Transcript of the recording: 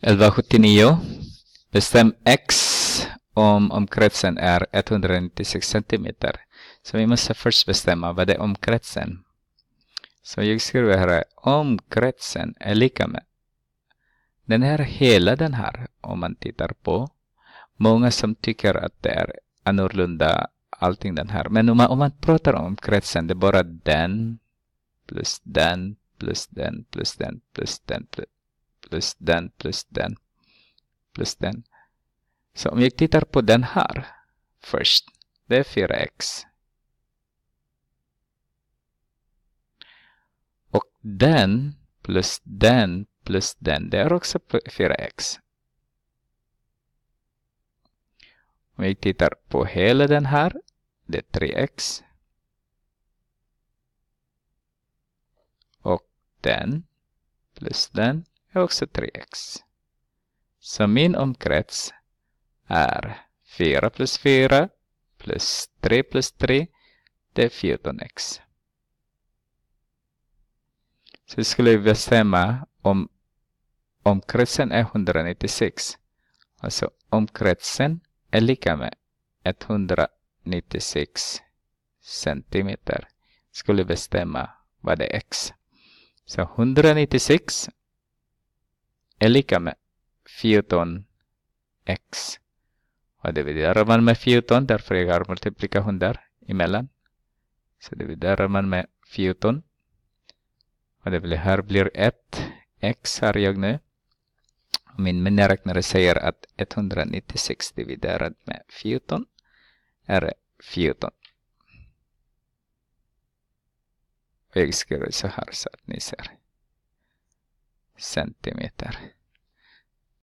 1179. Bestäm x om omkretsen är 196 cm. Så vi måste först bestämma vad det är omkretsen. Så jag skriver här omkretsen är lika med den här hela den här om man tittar på. Många som tycker att det är annorlunda allting den här. Men om man, om man pratar om kretsen, det är bara den plus den plus den plus den plus den plus plus den plus den plus den. Så om jag tittar på den här först, det är 4x. Och den plus den plus den, det är också 4x. Om jag tittar på hela den här, det är 3x. Och den plus den är också 3x. Så min omkrets är 4 plus 4 plus 3 plus 3, det är 14x. Så skulle vi bestämma om omkretsen är 196. Alltså omkretsen är lika med 196 centimeter. Skulle bestämma vad det är x. Så 196 är lika med 14x. Och dividerar man med 14, därför jag har multiplikation där emellan. Så dividerar man med 14. Och det blir, här blir 1. X har jag nu. Min miniräknare säger att 196 dividerat med 14 är 14. Och jag skriver så här så att ni ser centimeter.